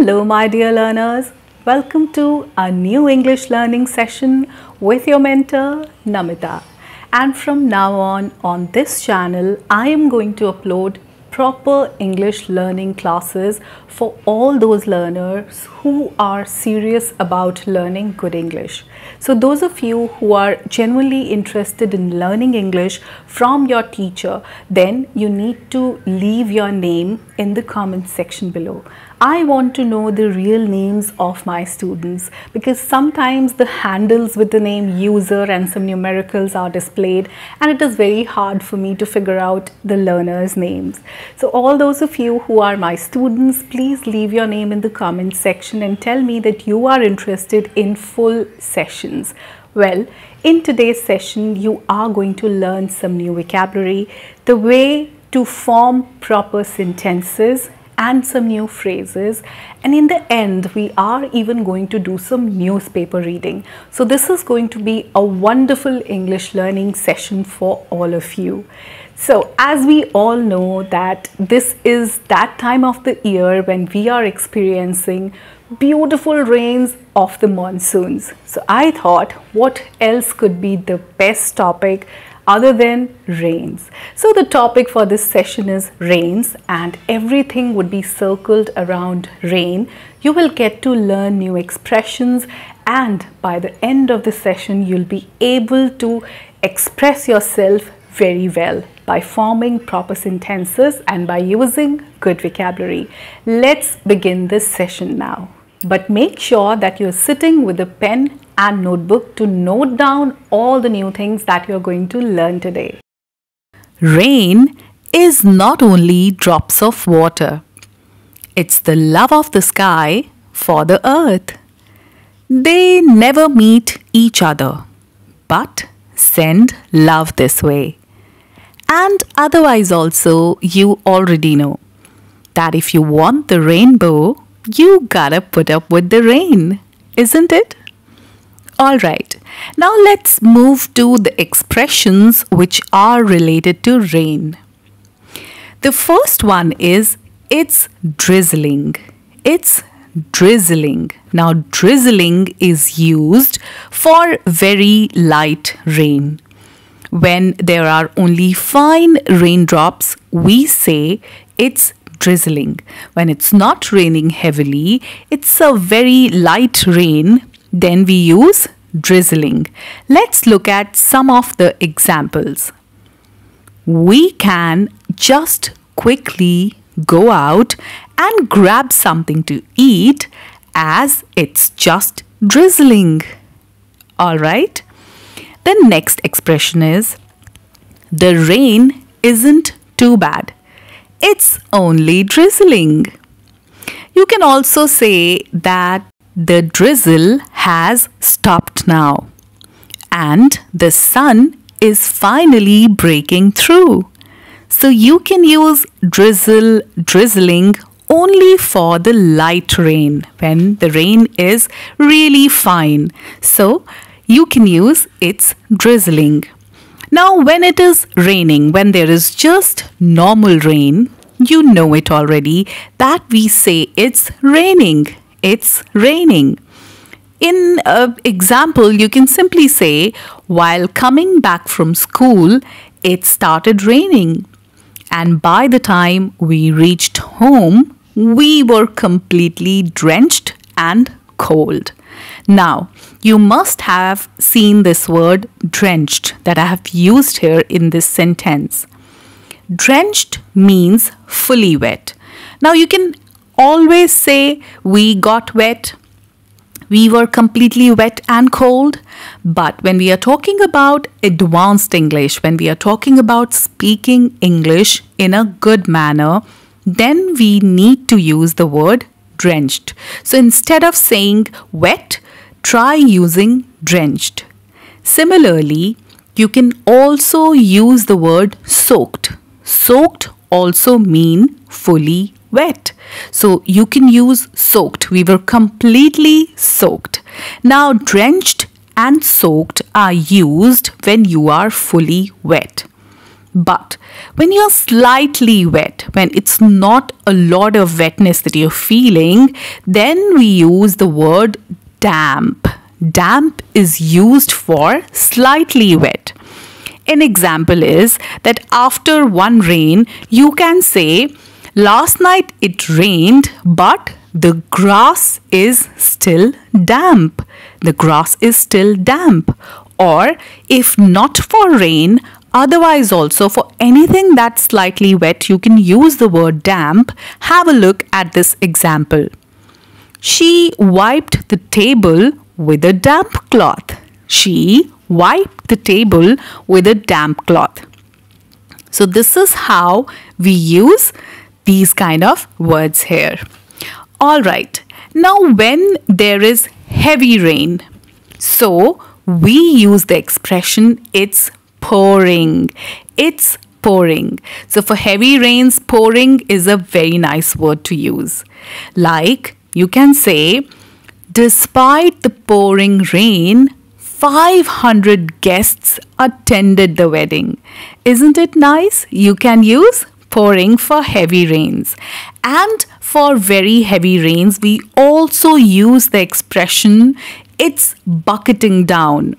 Hello, my dear learners. Welcome to a new English learning session with your mentor, Namita. And from now on, on this channel, I am going to upload proper English learning classes for all those learners who are serious about learning good English. So those of you who are genuinely interested in learning English from your teacher, then you need to leave your name in the comment section below. I want to know the real names of my students because sometimes the handles with the name user and some numericals are displayed and it is very hard for me to figure out the learners names. So all those of you who are my students, please leave your name in the comment section and tell me that you are interested in full sessions. Well, in today's session, you are going to learn some new vocabulary, the way to form proper sentences and some new phrases and in the end we are even going to do some newspaper reading. So this is going to be a wonderful english learning session for all of you. So as we all know that this is that time of the year when we are experiencing beautiful rains of the monsoons. So i thought what else could be the best topic other than rains. So the topic for this session is rains and everything would be circled around rain. You will get to learn new expressions and by the end of the session you'll be able to express yourself very well by forming proper sentences and by using good vocabulary. Let's begin this session now. But make sure that you're sitting with a pen and notebook to note down all the new things that you're going to learn today. Rain is not only drops of water. It's the love of the sky for the earth. They never meet each other, but send love this way. And otherwise also you already know that if you want the rainbow, you gotta put up with the rain, isn't it? Alright, now let's move to the expressions which are related to rain. The first one is it's drizzling. It's drizzling. Now, drizzling is used for very light rain. When there are only fine raindrops, we say it's drizzling. When it's not raining heavily, it's a very light rain, then we use drizzling. Let's look at some of the examples. We can just quickly go out and grab something to eat as it's just drizzling. Alright? The next expression is the rain isn't too bad. It's only drizzling. You can also say that the drizzle has stopped now and the sun is finally breaking through. So you can use drizzle, drizzling only for the light rain when the rain is really fine. So you can use it's drizzling. Now, when it is raining, when there is just normal rain, you know it already that we say it's raining. It's raining. In an example, you can simply say, while coming back from school, it started raining. And by the time we reached home, we were completely drenched and cold. Now, you must have seen this word drenched that I have used here in this sentence. Drenched means fully wet. Now, you can always say we got wet, we were completely wet and cold. But when we are talking about advanced English, when we are talking about speaking English in a good manner, then we need to use the word drenched. So instead of saying wet, try using drenched. Similarly, you can also use the word soaked. Soaked also mean fully wet. So you can use soaked. We were completely soaked. Now drenched and soaked are used when you are fully wet. But when you're slightly wet, when it's not a lot of wetness that you're feeling, then we use the word damp. Damp is used for slightly wet. An example is that after one rain, you can say, Last night it rained, but the grass is still damp. The grass is still damp. Or if not for rain, otherwise also for anything that's slightly wet, you can use the word damp. Have a look at this example. She wiped the table with a damp cloth. She wiped the table with a damp cloth. So this is how we use these kind of words here. All right. Now when there is heavy rain, so we use the expression it's pouring. It's pouring. So for heavy rains, pouring is a very nice word to use. Like you can say, despite the pouring rain, 500 guests attended the wedding. Isn't it nice? You can use pouring for heavy rains. And for very heavy rains, we also use the expression it's bucketing down.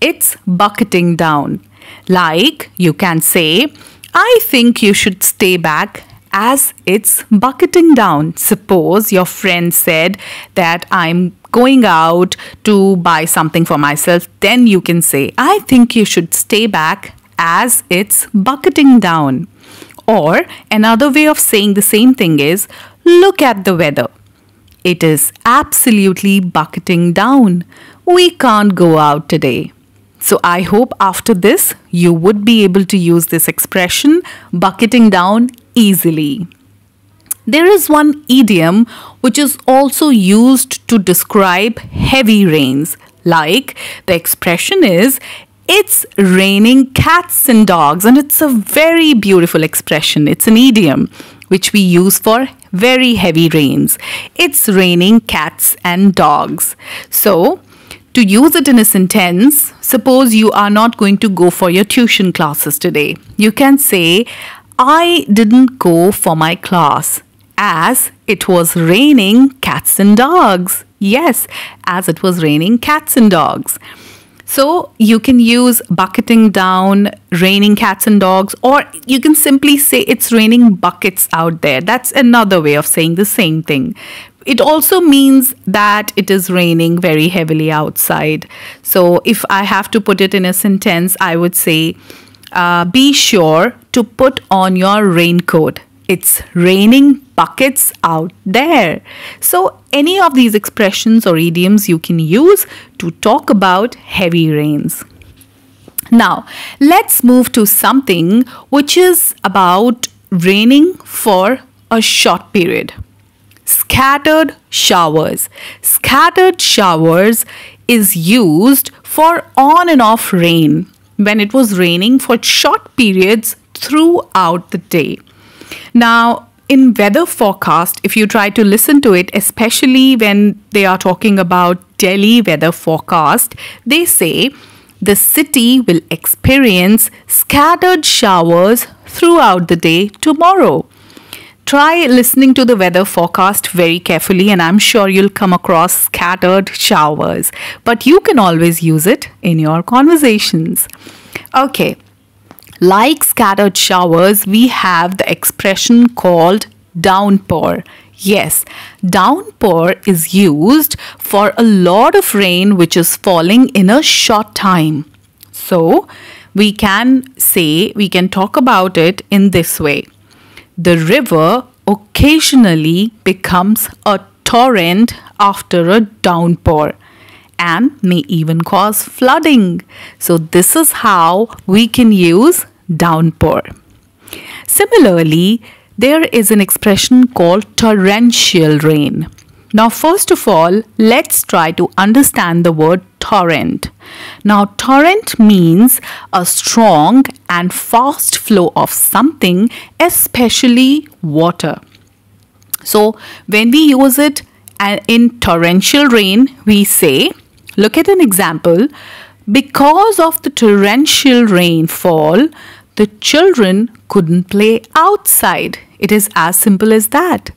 It's bucketing down. Like you can say, I think you should stay back as it's bucketing down. Suppose your friend said that I'm going out to buy something for myself, then you can say, I think you should stay back as it's bucketing down. Or another way of saying the same thing is look at the weather. It is absolutely bucketing down. We can't go out today. So I hope after this you would be able to use this expression bucketing down easily. There is one idiom which is also used to describe heavy rains. Like the expression is it's raining cats and dogs, and it's a very beautiful expression. It's an idiom which we use for very heavy rains. It's raining cats and dogs. So, to use it in a sentence, suppose you are not going to go for your tuition classes today. You can say, I didn't go for my class as it was raining cats and dogs. Yes, as it was raining cats and dogs. So you can use bucketing down, raining cats and dogs, or you can simply say it's raining buckets out there. That's another way of saying the same thing. It also means that it is raining very heavily outside. So if I have to put it in a sentence, I would say, uh, be sure to put on your raincoat. It's raining buckets out there. So, any of these expressions or idioms you can use to talk about heavy rains. Now, let's move to something which is about raining for a short period. Scattered showers. Scattered showers is used for on and off rain when it was raining for short periods throughout the day. Now, in weather forecast, if you try to listen to it, especially when they are talking about Delhi weather forecast, they say the city will experience scattered showers throughout the day tomorrow. Try listening to the weather forecast very carefully, and I'm sure you'll come across scattered showers. But you can always use it in your conversations. Okay, like scattered showers, we have the expression called downpour. Yes, downpour is used for a lot of rain which is falling in a short time. So, we can say, we can talk about it in this way. The river occasionally becomes a torrent after a downpour and may even cause flooding. So, this is how we can use downpour. Similarly, there is an expression called torrential rain. Now, first of all, let's try to understand the word torrent. Now, torrent means a strong and fast flow of something, especially water. So, when we use it uh, in torrential rain, we say Look at an example. Because of the torrential rainfall, the children couldn't play outside. It is as simple as that.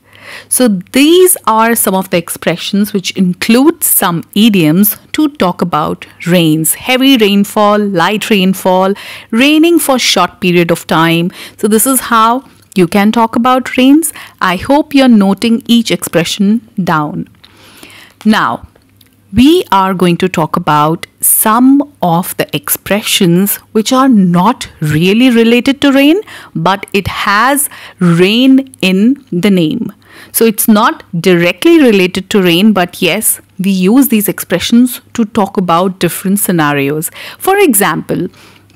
So, these are some of the expressions which include some idioms to talk about rains heavy rainfall, light rainfall, raining for short period of time. So, this is how you can talk about rains. I hope you're noting each expression down. Now, we are going to talk about some of the expressions which are not really related to rain, but it has rain in the name. So it's not directly related to rain, but yes, we use these expressions to talk about different scenarios. For example,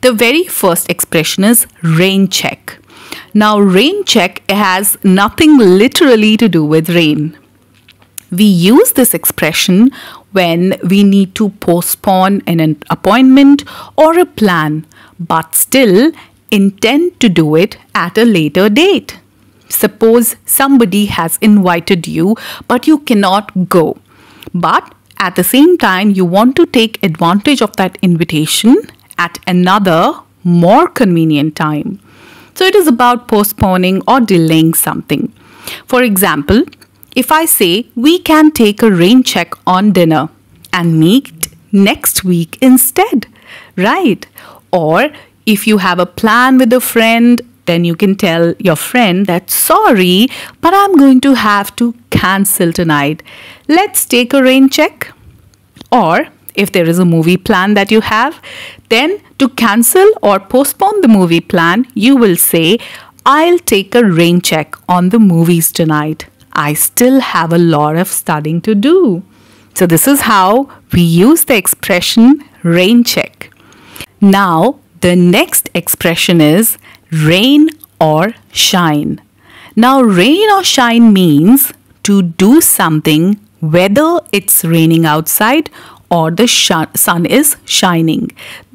the very first expression is rain check. Now, rain check has nothing literally to do with rain. We use this expression when we need to postpone an appointment or a plan, but still intend to do it at a later date. Suppose somebody has invited you, but you cannot go. But at the same time, you want to take advantage of that invitation at another more convenient time. So it is about postponing or delaying something. For example, if I say we can take a rain check on dinner and meet next week instead, right? Or if you have a plan with a friend, then you can tell your friend that sorry, but I'm going to have to cancel tonight. Let's take a rain check. Or if there is a movie plan that you have, then to cancel or postpone the movie plan, you will say, I'll take a rain check on the movies tonight. I still have a lot of studying to do. So, this is how we use the expression rain check. Now, the next expression is rain or shine. Now, rain or shine means to do something whether it's raining outside or the sun is shining.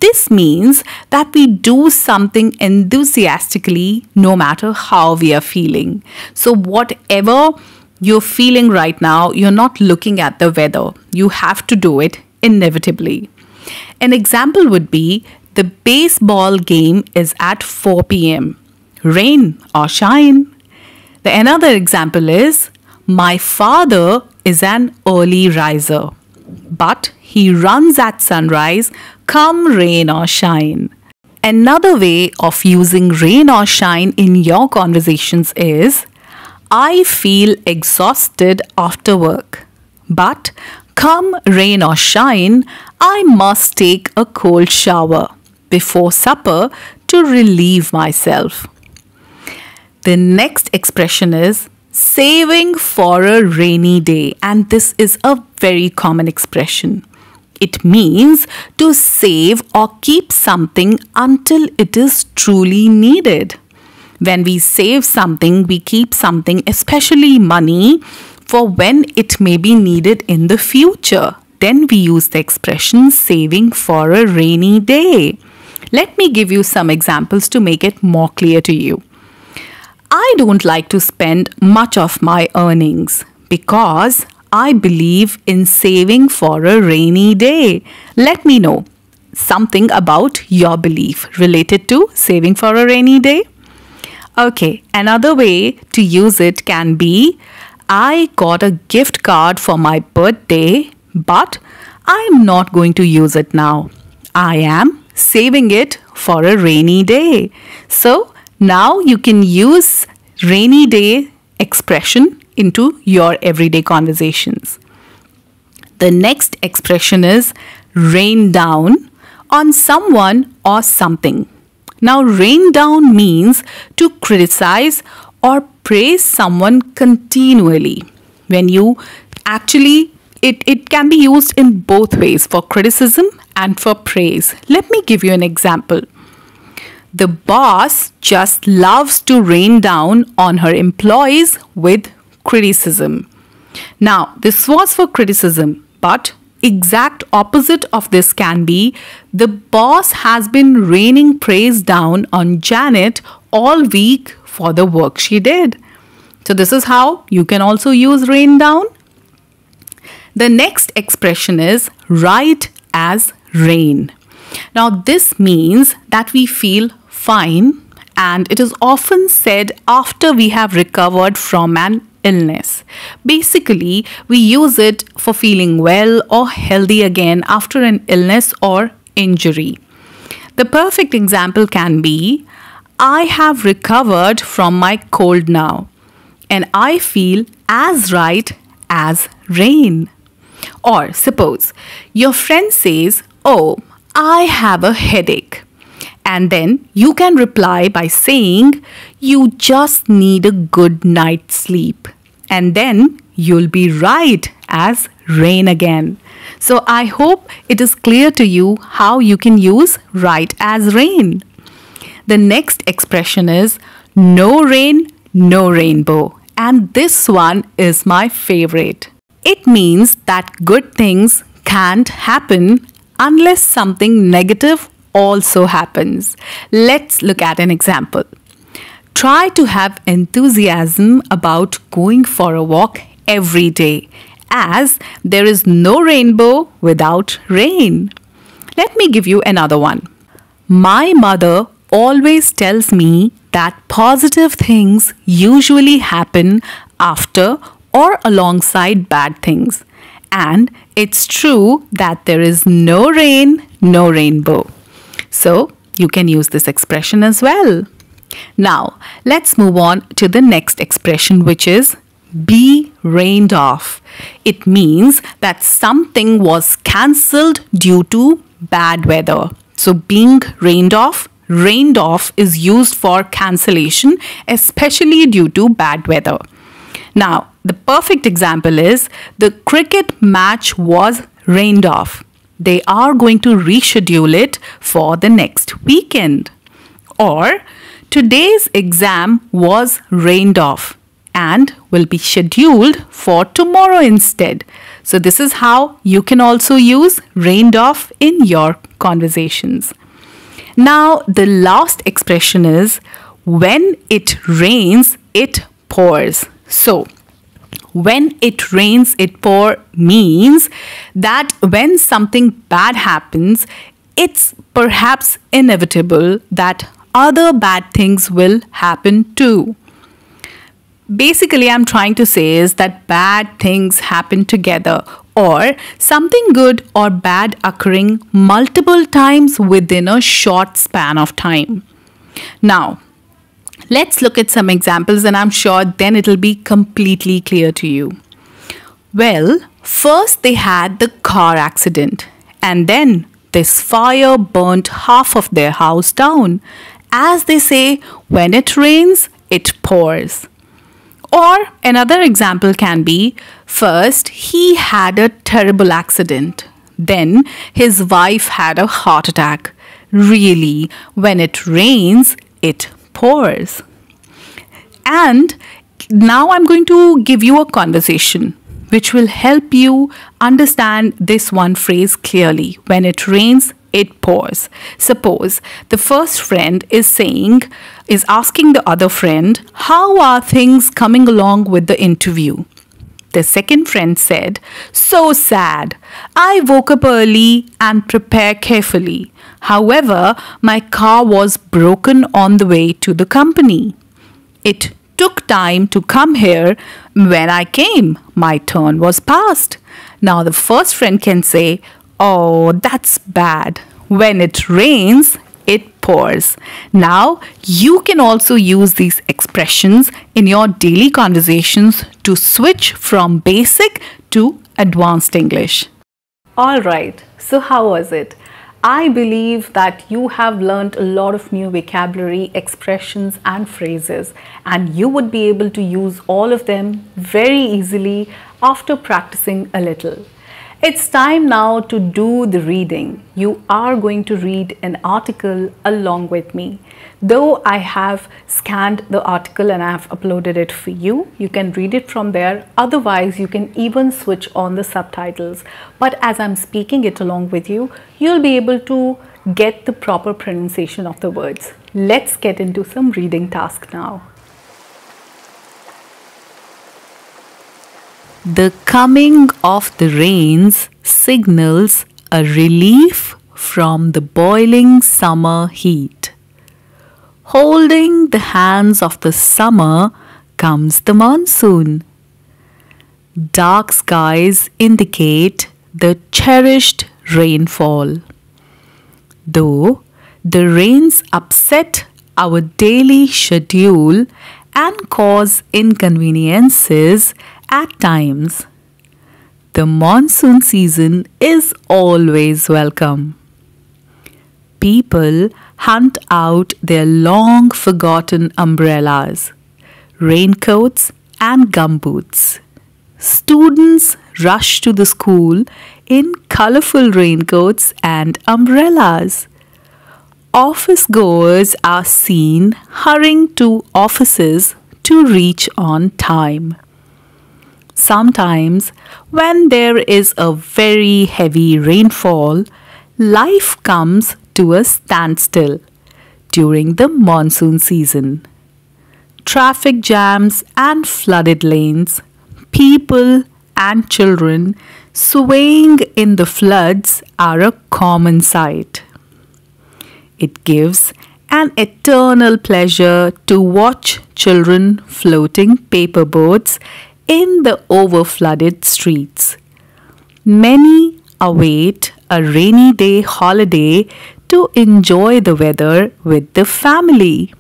This means that we do something enthusiastically no matter how we are feeling. So, whatever you're feeling right now, you're not looking at the weather. You have to do it inevitably. An example would be the baseball game is at 4 pm. Rain or shine. The another example is my father is an early riser, but he runs at sunrise, come rain or shine. Another way of using rain or shine in your conversations is I feel exhausted after work, but come rain or shine, I must take a cold shower before supper to relieve myself. The next expression is saving for a rainy day, and this is a very common expression. It means to save or keep something until it is truly needed. When we save something, we keep something, especially money, for when it may be needed in the future. Then we use the expression saving for a rainy day. Let me give you some examples to make it more clear to you. I don't like to spend much of my earnings because I believe in saving for a rainy day. Let me know something about your belief related to saving for a rainy day. Okay, another way to use it can be I got a gift card for my birthday, but I'm not going to use it now. I am saving it for a rainy day. So now you can use rainy day expression into your everyday conversations. The next expression is rain down on someone or something. Now, rain down means to criticize or praise someone continually. When you actually, it, it can be used in both ways for criticism and for praise. Let me give you an example. The boss just loves to rain down on her employees with criticism. Now, this was for criticism, but exact opposite of this can be the boss has been raining praise down on Janet all week for the work she did. So, this is how you can also use rain down. The next expression is right as rain. Now, this means that we feel fine and it is often said after we have recovered from an illness. Basically, we use it for feeling well or healthy again after an illness or injury. The perfect example can be I have recovered from my cold now and I feel as right as rain. Or suppose your friend says, Oh, I have a headache. And then you can reply by saying, You just need a good night's sleep. And then you'll be right as rain again. So I hope it is clear to you how you can use right as rain. The next expression is no rain, no rainbow. And this one is my favorite. It means that good things can't happen unless something negative also happens. Let's look at an example. Try to have enthusiasm about going for a walk every day, as there is no rainbow without rain. Let me give you another one. My mother always tells me that positive things usually happen after or alongside bad things. And it's true that there is no rain, no rainbow. So you can use this expression as well. Now let's move on to the next expression, which is be rained off. It means that something was cancelled due to bad weather. So being rained off, rained off is used for cancellation, especially due to bad weather. Now, the perfect example is the cricket match was rained off they are going to reschedule it for the next weekend. Or today's exam was rained off and will be scheduled for tomorrow instead. So, this is how you can also use rained off in your conversations. Now, the last expression is when it rains, it pours. So, when it rains, it pour means that when something bad happens, it's perhaps inevitable that other bad things will happen too. Basically, I'm trying to say is that bad things happen together or something good or bad occurring multiple times within a short span of time. Now, Let's look at some examples and I'm sure then it'll be completely clear to you. Well, first they had the car accident and then this fire burnt half of their house down. As they say, when it rains, it pours. Or another example can be first, he had a terrible accident. Then his wife had a heart attack. Really, when it rains, it pours. And now I'm going to give you a conversation which will help you understand this one phrase clearly. When it rains, it pours. Suppose the first friend is saying, is asking the other friend, How are things coming along with the interview? The second friend said, So sad. I woke up early and prepared carefully. However, my car was broken on the way to the company. It took time to come here. When I came, my turn was past. Now the first friend can say, Oh, that's bad. When it rains, it pours. Now, you can also use these expressions in your daily conversations to switch from basic to advanced English. All right, so how was it? I believe that you have learned a lot of new vocabulary, expressions, and phrases, and you would be able to use all of them very easily after practicing a little. It's time now to do the reading. You are going to read an article along with me. Though I have scanned the article and I have uploaded it for you, you can read it from there. Otherwise, you can even switch on the subtitles. But as I'm speaking it along with you, you'll be able to get the proper pronunciation of the words. Let's get into some reading task now. The coming of the rains signals a relief from the boiling summer heat. Holding the hands of the summer comes the monsoon. Dark skies indicate the cherished rainfall. Though the rains upset our daily schedule and cause inconveniences at times, the monsoon season is always welcome. People hunt out their long forgotten umbrellas, raincoats, and gumboots. Students rush to the school in colorful raincoats and umbrellas. Office goers are seen hurrying to offices to reach on time. Sometimes, when there is a very heavy rainfall, life comes to a standstill during the monsoon season. Traffic jams and flooded lanes, people and children swaying in the floods are a common sight. It gives an eternal pleasure to watch children floating paper boats in the overflooded streets. Many await a rainy day holiday to enjoy the weather with the family.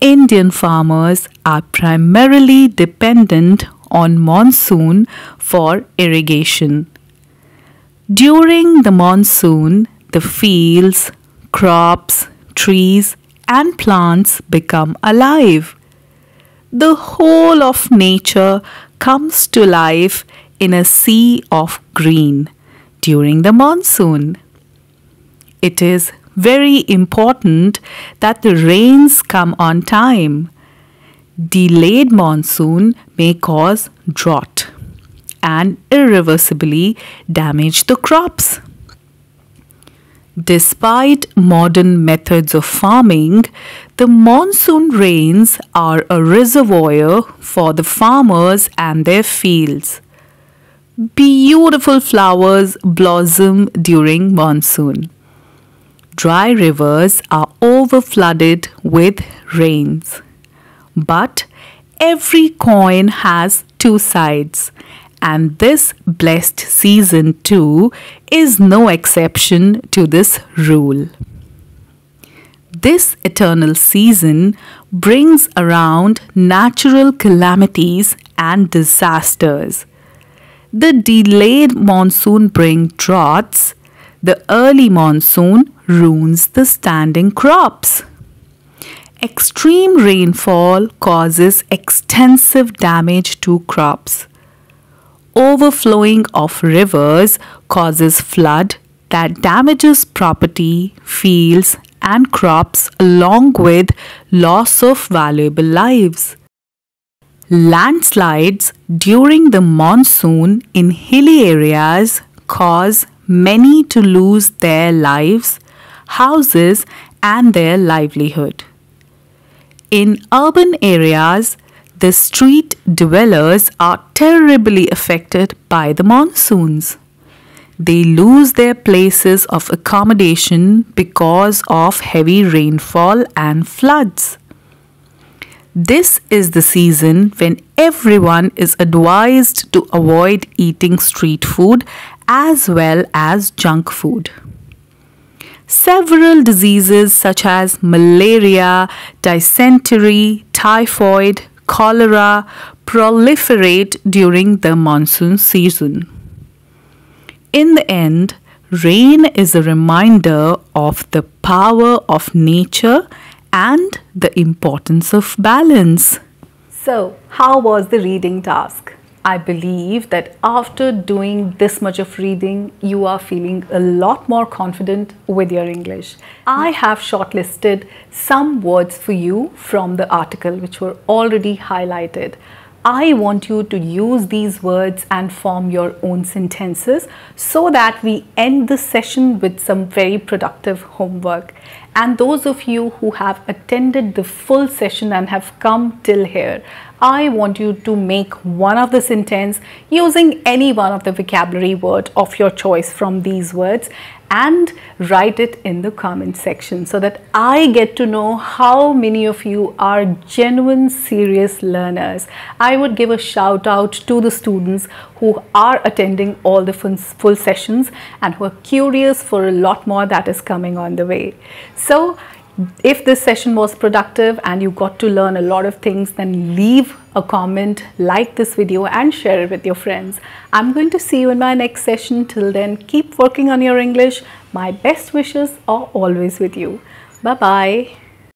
Indian farmers are primarily dependent on monsoon for irrigation. During the monsoon, the fields, crops, trees, and plants become alive the whole of nature comes to life in a sea of green during the monsoon. It is very important that the rains come on time. Delayed monsoon may cause drought and irreversibly damage the crops. Despite modern methods of farming, the monsoon rains are a reservoir for the farmers and their fields. Beautiful flowers blossom during monsoon. Dry rivers are overflooded with rains. But every coin has two sides, and this blessed season too is no exception to this rule. This eternal season brings around natural calamities and disasters. The delayed monsoon brings droughts. The early monsoon ruins the standing crops. Extreme rainfall causes extensive damage to crops overflowing of rivers causes flood that damages property, fields, and crops along with loss of valuable lives. Landslides during the monsoon in hilly areas cause many to lose their lives, houses, and their livelihood. In urban areas, the street dwellers are terribly affected by the monsoons. They lose their places of accommodation because of heavy rainfall and floods. This is the season when everyone is advised to avoid eating street food as well as junk food. Several diseases such as malaria, dysentery, typhoid, cholera proliferate during the monsoon season. In the end, rain is a reminder of the power of nature and the importance of balance. So, how was the reading task? I believe that after doing this much of reading, you are feeling a lot more confident with your English. I have shortlisted some words for you from the article which were already highlighted. I want you to use these words and form your own sentences so that we end the session with some very productive homework. and those of you who have attended the full session and have come till here, I want you to make one of the sentence using any one of the vocabulary word of your choice from these words and write it in the comment section so that I get to know how many of you are genuine serious learners. I would give a shout out to the students who are attending all the full sessions and who are curious for a lot more that is coming on the way. So if this session was productive and you got to learn a lot of things, then leave a comment, like this video and share it with your friends. I'm going to see you in my next session. Till then, keep working on your English. My best wishes are always with you. Bye-bye.